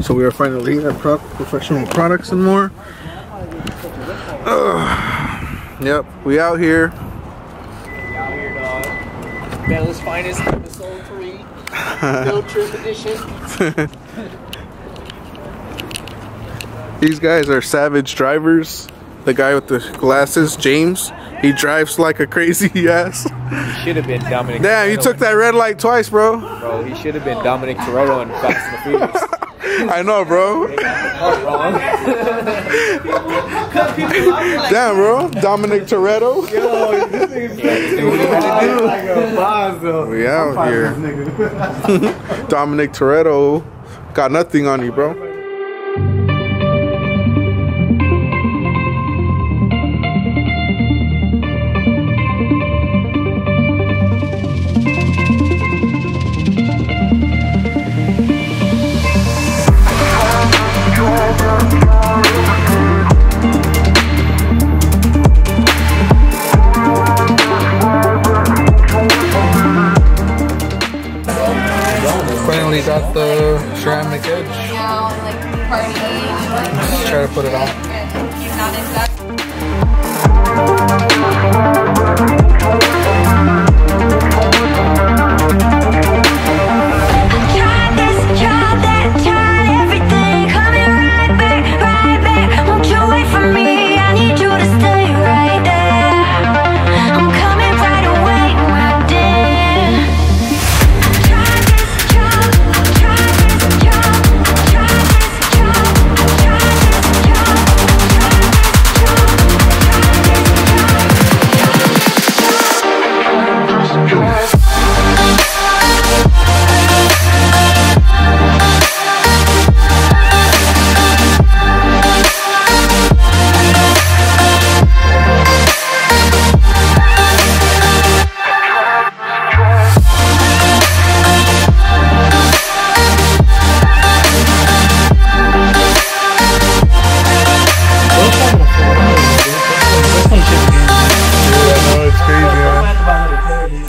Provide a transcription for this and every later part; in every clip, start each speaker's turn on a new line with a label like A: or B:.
A: so we are finally at Pro Professional Products and more. Uh, yep, we out here.
B: We out here, dog. Bella's finest episode three. Field trip edition.
A: These guys are savage drivers. The guy with the glasses, James, he drives like a crazy ass.
B: He should have been Dominic.
A: Damn, you took that red light twice, bro.
B: Bro, he should have been Dominic Toretto in Fast and the Furious.
A: I know, bro.
B: They got the part wrong.
A: Damn, bro. Dominic Toretto. We out here. Dominic Toretto got nothing on you, bro.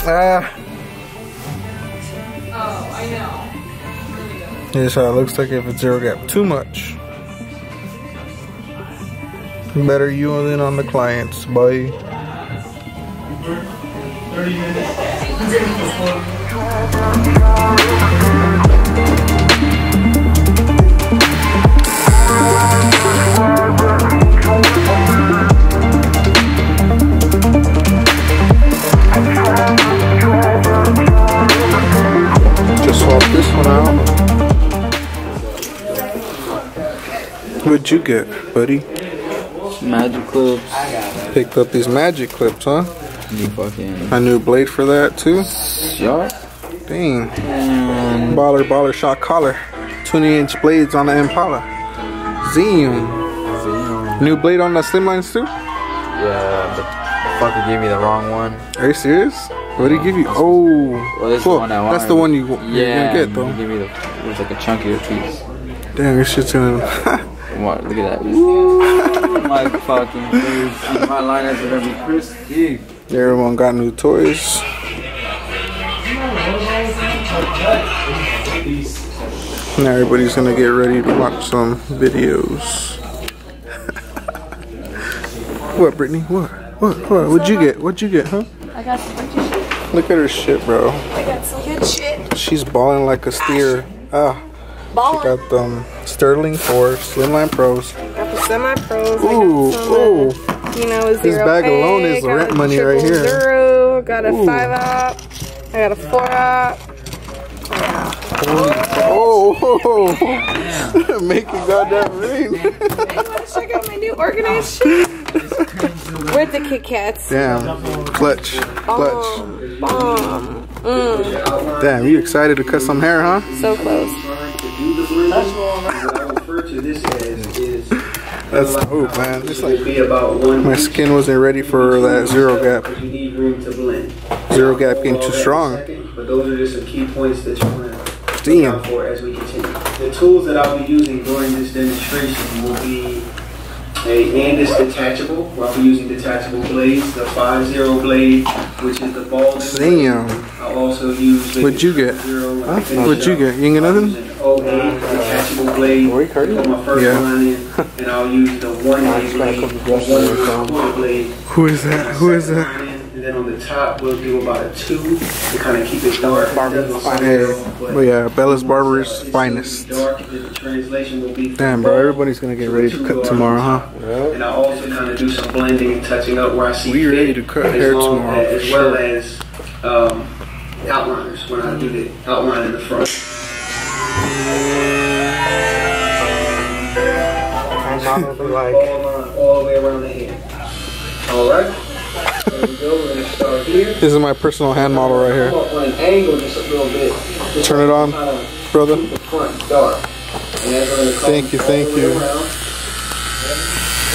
A: Ah.
C: Oh, I know.
A: Here's how it looks like if it's zero gap too much. Better you than on the clients, boy. Just swap this one out. What'd you get, buddy?
D: Magic clips.
A: Picked up these magic clips, huh?
D: You fucking
A: A new blade for that too.
D: sharp.
A: Dang.
D: And
A: Baller, baller, shot collar. 20 inch blades on the Impala. Zoom. New blade on the slimlines too?
D: yeah, the fucker gave me the wrong one.
A: Are you serious? What did he give you? Oh,
D: Well, this is
A: cool.
D: the one I
A: that's the one you, you're
D: Yeah,
A: gonna get though.
D: He gave me the. It was like a chunkier piece.
A: Damn, your shit's gonna.
D: What? Look at that. Ooh, my fucking face. My liners are gonna be crispy.
A: Everyone got new toys. Now everybody's gonna get ready to watch some videos. what, Brittany? What? What? What? What'd you get? What'd you get, huh?
C: I got some bunch of shit.
A: Look at her shit, bro.
C: I got some good shit.
A: She's balling like a steer. Ah,
C: Ballin'.
A: got them Sterling for Slimline Pros.
C: Got the semi pros.
A: Ooh,
C: I
A: ooh.
C: you know, zero
A: bag alone is
C: got
A: rent money right here.
C: Zero, got a
A: Ooh.
C: five up. I got a four up.
A: Oh, oh, make it goddamn rain.
C: Hey, you wanna check out my new organized shit? Where's the Kit Kats?
A: Damn, clutch, clutch.
C: Bomb, bomb. Mm,
A: Damn, you excited to cut some hair, huh?
C: so close.
A: That's dope, man. It's like
E: be about one
A: my skin wasn't ready for that zero gap.
E: You need room to blend.
A: Zero gap getting too strong.
E: But those are just some key points that you want to look
A: Damn.
E: out for as we continue. The tools that I'll be using during this demonstration will be a Andis detachable. I'll be using detachable blades. The 5-0 blade, which is the ball.
A: Damn.
E: I'll also use.
A: What'd you get? Huh? What'd you get? You ain't get nothing?
E: Using 08, which blade.
B: Were you cutting?
E: Put my first
A: Yeah.
E: line in, and I'll use the one A blade,
B: couple
E: the
B: brushes
E: one
B: there, Tom.
E: quarter blade.
A: Who is that? Who is that?
E: Line in, And then on the top, we'll do about a two to kind of keep it dark.
B: Barber's
A: Hey, well, yeah, Bella's Barber's
E: It's
A: finest.
E: Dark, translation will be
A: Damn, bro, everybody's gonna get ready to cut tomorrow, huh?
E: And I also kind of do some blending and touching up where I see
A: We
E: fit,
A: ready to cut hair tomorrow,
E: as,
A: for
E: as well
A: sure.
E: as um, outliners when I do the outline in the front.
B: Probably like
E: all, line, all the way around the head. All right.
A: This is my personal hand model right here.
E: Come up on an angle just a little bit. Just
A: Turn it on, brother.
E: keep the front dark. And as we're gonna come
A: Thank you, thank you.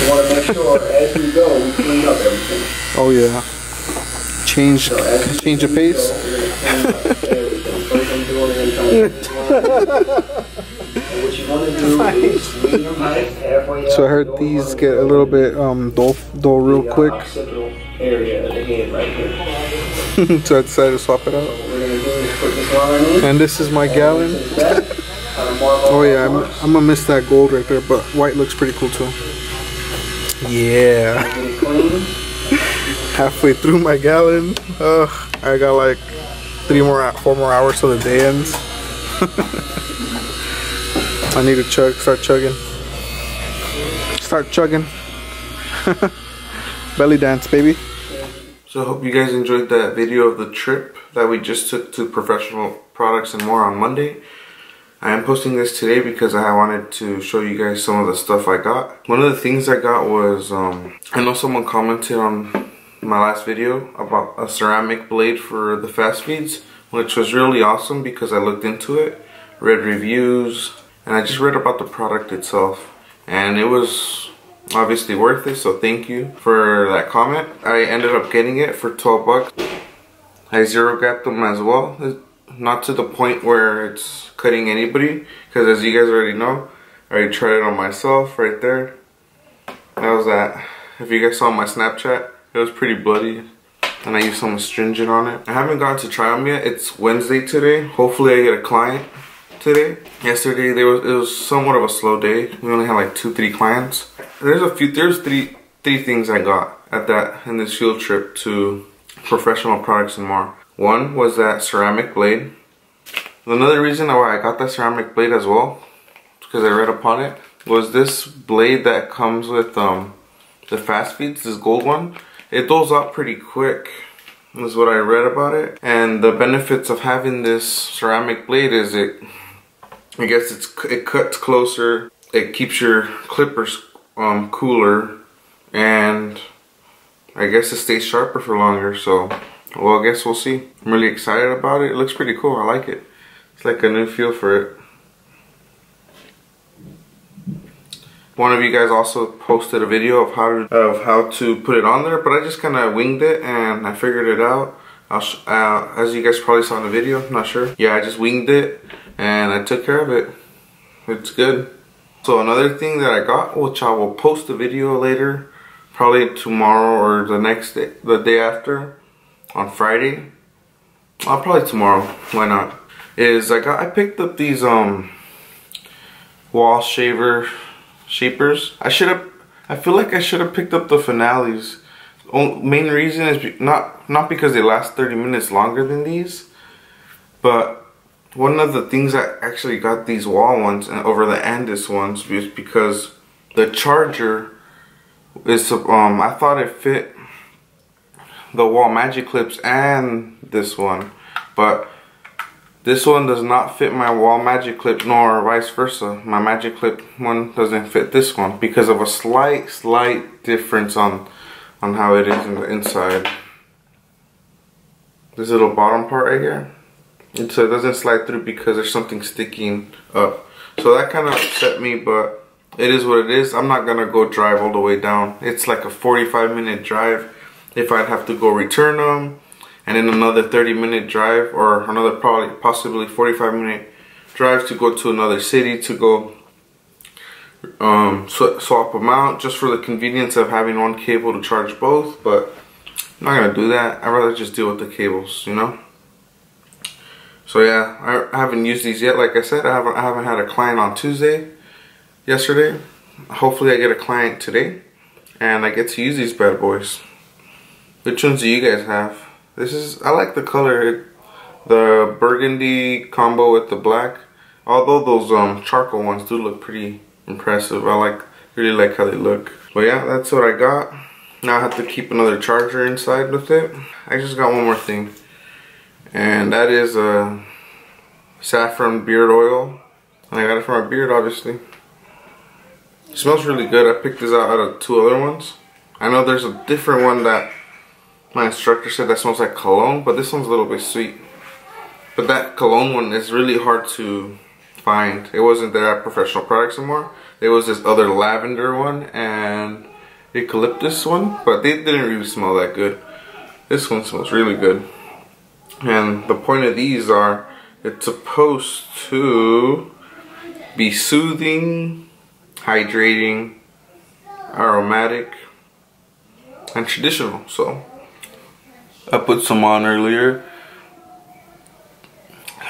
E: We want to make sure as we go, we clean up everything.
A: Oh yeah. Change, change of pace.
E: go, we're gonna clean up everything. First I'm doing it in And what you want to do is lean your mic halfway up.
A: So I heard these get a little bit um dull, dull real quick.
E: Area of the head right here.
A: so I decided to swap it out.
E: What we're gonna do is put this line in.
A: And this is my gallon.
E: To the back, kinda mark
A: Oh yeah, I'm, I'm gonna miss that gold right there, but white looks pretty cool too. Yeah.
E: Get it clean.
A: Halfway through my gallon. Ugh, I got like three more, four more hours till the day ends. I need to chug, start chugging. Start chugging. Belly dance, baby. So I hope you guys enjoyed that video of the trip that we just took to Professional Products and More on Monday. I am posting this today because I wanted to show you guys some of the stuff I got. One of the things I got was, um, I know someone commented on my last video about a ceramic blade for the fast feeds, which was really awesome because I looked into it, read reviews, and I just read about the product itself. And it was obviously worth it, so thank you for that comment. I ended up getting it for 12 bucks. I zero gapped them as well. Not to the point where it's cutting anybody, because as you guys already know, I already tried it on myself right there. That was that. If you guys saw my Snapchat, it was pretty bloody. And I used some astringent on it. I haven't gotten to try them yet. It's Wednesday today. Hopefully I get a client today. Yesterday there was it was somewhat of a slow day. We only had like two, three clients. There's a few there's three three things I got at that in this field trip to professional products and more. One was that ceramic blade. Another reason why I got that ceramic blade as well, because I read upon it, was this blade that comes with um the fast feeds, this gold one. It dulls out pretty quick. Is what I read about it. And the benefits of having this ceramic blade is it I guess it's it cuts closer. It keeps your clippers um, cooler, and I guess it stays sharper for longer. So, well, I guess we'll see. I'm really excited about it. It looks pretty cool. I like it. It's like a new feel for it. One of you guys also posted a video of how to, of how to put it on there, but I just kind of winged it and I figured it out. Uh, as you guys probably saw in the video, I'm not sure. Yeah, I just winged it and I took care of it. It's good. So another thing that I got, which I will post a video later, probably tomorrow or the next day, the day after, on Friday. I'll probably tomorrow. Why not? Is I got I picked up these um Wahl shaver shapers. I should have. I feel like I should have picked up the finales. Main reason is not not because they last 30 minutes longer than these, but one of the things I actually got these Wahl ones and over the Andis ones was because the charger is um I thought it fit the Wahl magic clips and this one, but this one does not fit my Wahl magic clip nor vice versa. My magic clip one doesn't fit this one because of a slight slight difference on on how it is in the inside. This little bottom part right here. And so it doesn't slide through because there's something sticking up. So that kind of upset me, but it is what it is. I'm not gonna go drive all the way down. It's like a 45 minute drive. If I'd have to go return them, and then another 30 minute drive, or another probably possibly 45 minute drive to go to another city to go um, sw swap them out, just for the convenience of having one cable to charge both. But I'm not gonna do that. I'd rather just deal with the cables, you know. So yeah, I, haven't used these yet. Like I said, I haven't, I haven't had a client on Tuesday, yesterday. Hopefully I get a client today and I get to use these bad boys. Which ones do you guys have? This is, I like the color, the burgundy combo with the black. Although those um charcoal ones do look pretty impressive. I like, really like how they look. But yeah, that's what I got. Now I have to keep another charger inside with it. I just got one more thing. And that is a saffron beard oil. And I got it for my beard, obviously. It smells really good. I picked this out out of two other ones. I know there's a different one that my instructor said that smells like cologne, but this one's a little bit sweet. But that cologne one is really hard to find. It wasn't there at Professional Products anymore. There was this other lavender one and eucalyptus one, but they didn't really smell that good. This one smells really good. And the point of these are, it's supposed to be soothing, hydrating, aromatic, and traditional. So I put some on earlier.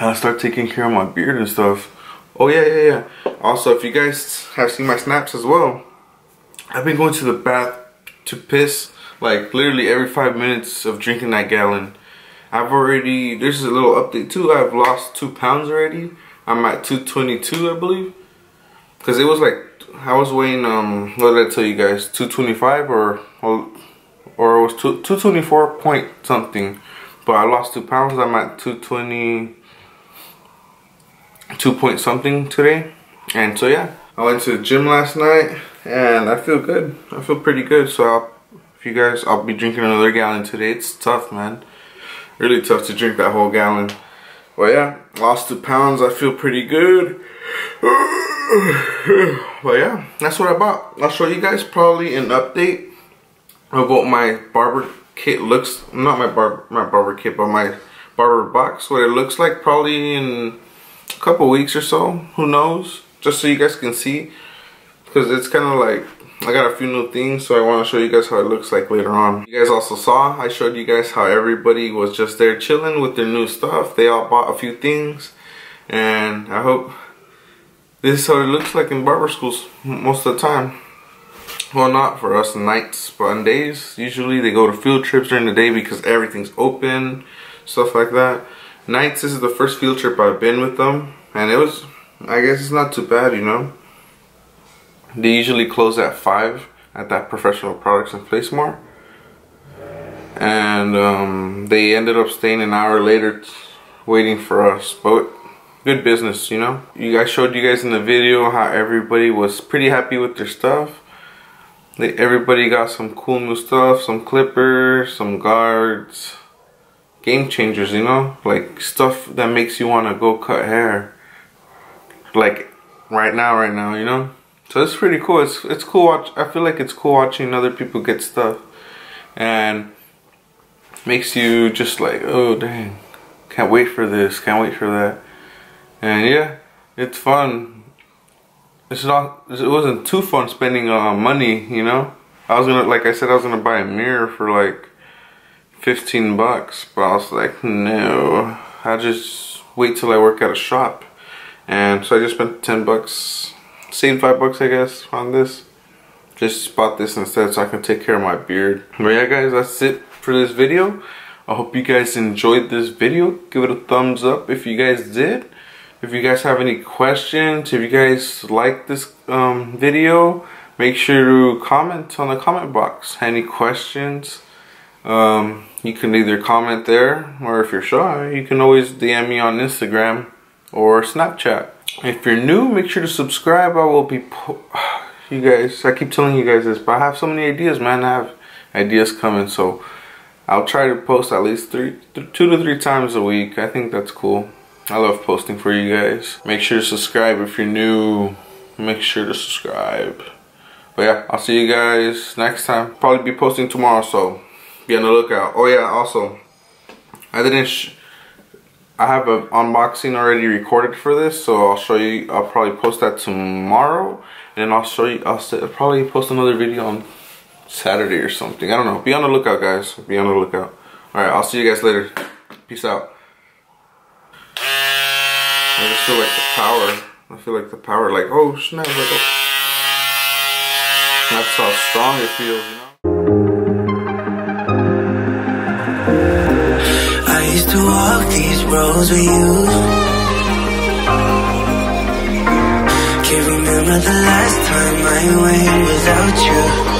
A: I start taking care of my beard and stuff. Oh yeah, yeah, yeah. Also, if you guys have seen my snaps as well, I've been going to the bath to piss like literally every five minutes of drinking that gallon. I've already, there's a little update too. I've lost two pounds already. I'm at 222, I believe. Cause it was like, I was weighing, um, what did I tell you guys? 225 or, or it was two, 224 point something. But I lost two pounds. I'm at 220, two point something today. And so yeah, I went to the gym last night and I feel good. I feel pretty good. So I'll, if you guys, I'll be drinking another gallon today. It's tough, man. Really tough to drink that whole gallon. Well, yeah, lost two pounds. I feel pretty good. but yeah, that's what I bought. I'll show you guys probably an update of what my barber kit looks. Not my barber, my barber kit, but my barber box. What it looks like probably in a couple weeks or so. Who knows? Just so you guys can see because it's kind of like I got a few new things so I want to show you guys how it looks like later on. You guys also saw I showed you guys how everybody was just there chilling with their new stuff. They all bought a few things and I hope this is how it looks like in barber schools most of the time. Well not for us nights but on days usually they go to field trips during the day because everything's open stuff like that. Nights this is the first field trip I've been with them and it was I guess it's not too bad you know they usually close at 5 at that Professional Products and Placemore. And um, they ended up staying an hour later waiting for us. But good business, you know. You guys showed you guys in the video how everybody was pretty happy with their stuff. They, everybody got some cool new stuff, some clippers, some guards, game changers, you know? Like stuff that makes you want to go cut hair. Like right now, right now, you know? So it's pretty cool. It's it's cool. Watch. I feel like it's cool watching other people get stuff, and makes you just like, oh dang, can't wait for this. Can't wait for that. And yeah, it's fun. It's not. It wasn't too fun spending uh, money. You know, I was gonna, like I said, I was gonna buy a mirror for like 15 bucks, but I was like, no. I just wait till I work at a shop. And so I just spent 10 bucks saved five bucks I guess on this. Just bought this instead so I can take care of my beard. But yeah guys that's it for this video. I hope you guys enjoyed this video. Give it a thumbs up if you guys did. If you guys have any questions if you guys like this um, video make sure to comment on the comment box. Any questions um, you can either comment there or if you're shy you can always DM me on Instagram or Snapchat if you're new, make sure to subscribe. I will be, you guys, I keep telling you guys this, but I have so many ideas, man. I have ideas coming, so I'll try to post at least three, th two to three times a week. I think that's cool. I love posting for you guys. Make sure to subscribe if you're new. Make sure to subscribe. But yeah, I'll see you guys next time. Probably be posting tomorrow, so be on the lookout. Oh yeah, also, I didn't I have an unboxing already recorded for this, so I'll show you. I'll probably post that tomorrow, and I'll show you. I'll, I'll probably post another video on Saturday or something. I don't know. Be on the lookout, guys. Be on the lookout. All right, I'll see you guys later. Peace out. I just feel like the power. I feel like the power. Like oh snap! Like, oh. That's how strong it feels. You know.
F: Roads with you. Can't remember the last time I went without you.